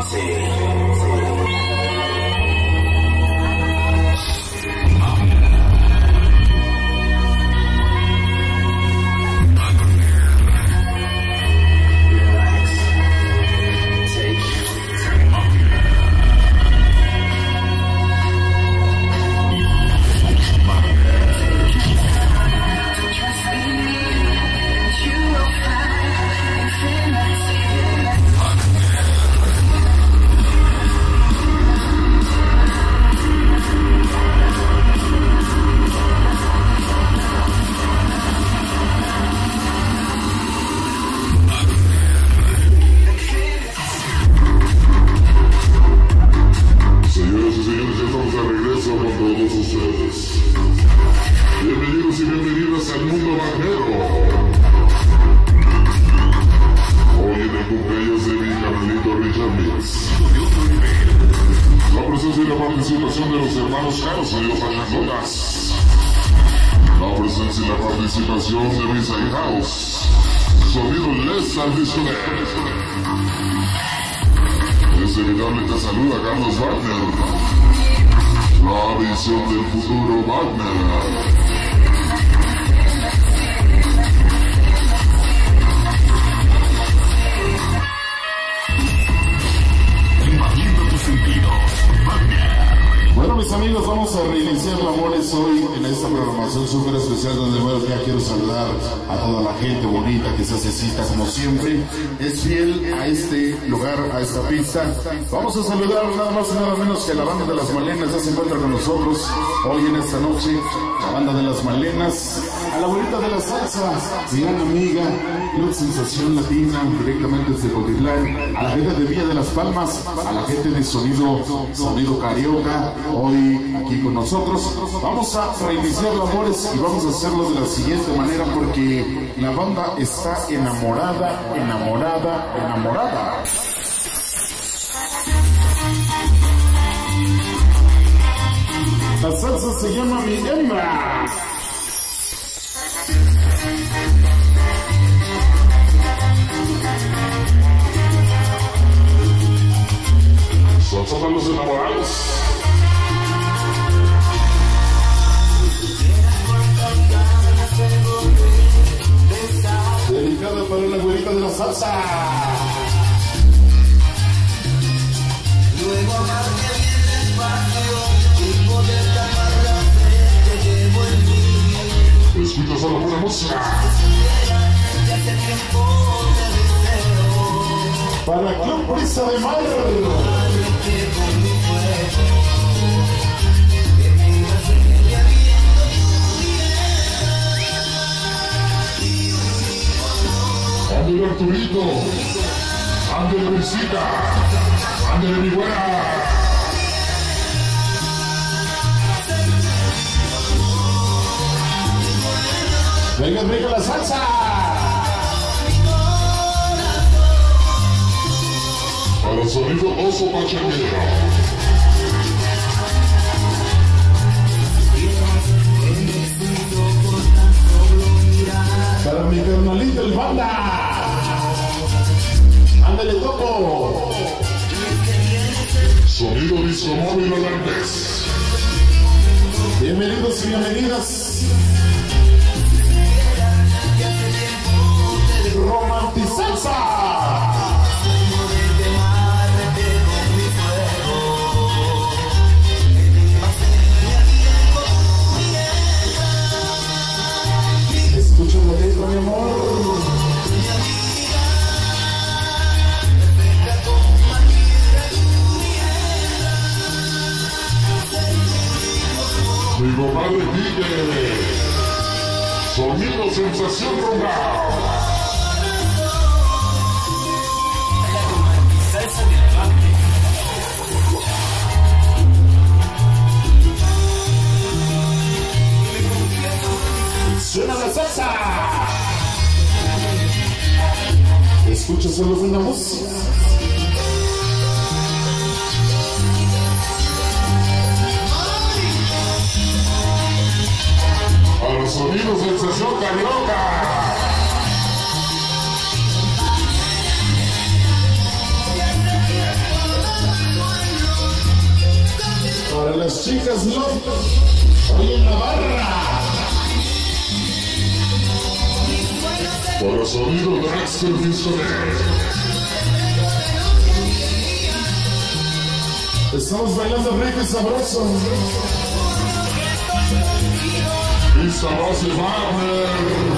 See. Y bienvenidas al mundo bajero. Hoy en el cumpleaños de mi carnalito Richard Mix. La presencia y la participación de los hermanos Carlos y los Ayangotas. La presencia y la participación de mis ahijados. Sonido Les al Desde Vidal te saluda Carlos Wagner. La visión del futuro Wagner. Programación súper especial donde bueno, ya quiero saludar a toda la gente bonita que se hace cita como siempre. Es fiel a este lugar, a esta pista. Vamos a saludar nada más y nada menos que la banda de las Malenas ya se encuentra con nosotros hoy en esta noche. La banda de las Malenas, a la abuelita de la salsa, mi gran amiga, Club Sensación Latina, directamente desde Cotitlán, a la gente de Villa de las Palmas, a la gente de Sonido, Sonido Carioca, hoy aquí con nosotros. Vamos a reiniciar labores y vamos a hacerlo de la siguiente manera porque la banda está enamorada, enamorada, enamorada. La salsa se llama Mi Hembra. Salsa para los enamorados. Dedicada para la güerita de la salsa. Luego amarte bien despacio y poder amarrarte te llevo en mí. Escuchas a la buena música. Ya hace tiempo te deseo. Para Club Prisa de Mayo. Ándale Arturito. Ándale Luisita. Ándale mi buena. Venga, venga la salsa. Sonido oso pachanguero. Para mi carnalito el banda. Ándale, toco. Sonido disco móvil holandés. Bienvenidos y bienvenidas. Mi compadre Tigre. Sonido sensación ronda. De. Suena la salsa. Escucha solo una voz. a los sonidos del sesión carioca. Para las chicas locas, hoy en Navarra. Para sonido Dragster Estamos bailando rico y sabroso. Ils seront se vendre.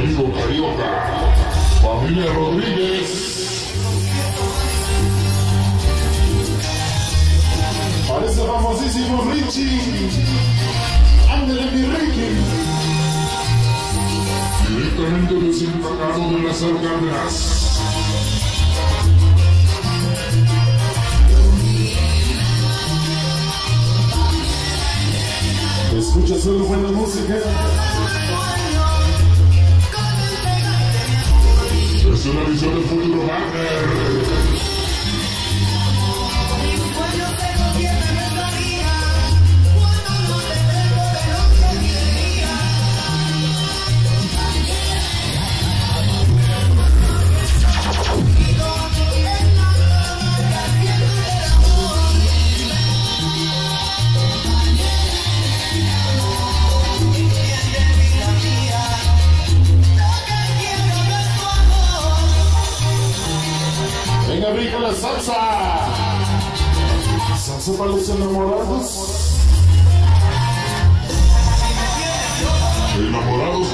Sonido Carioca. Familia Rodríguez. Parece famosísimo Richie. Ándale mi Ricky. Directamente desembarcado de las Alcántara. Escucha solo buena música. Es una visión del futuro Wagner.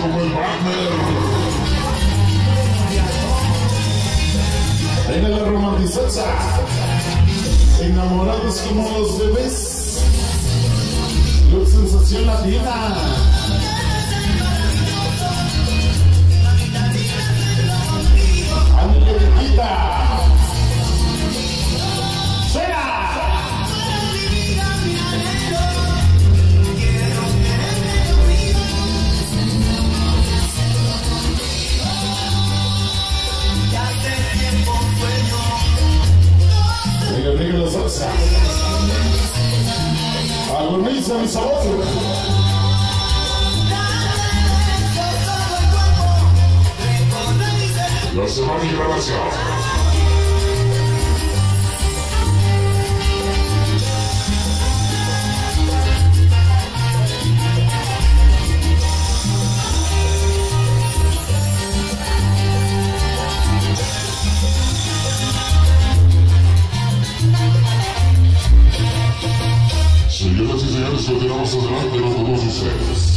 Como el Wagner. Venga la romantizaza. Enamorados como los bebés. Look sensación latina. Mi sabor. La semana grabación. Y señores, continuamos adelante con todos ustedes.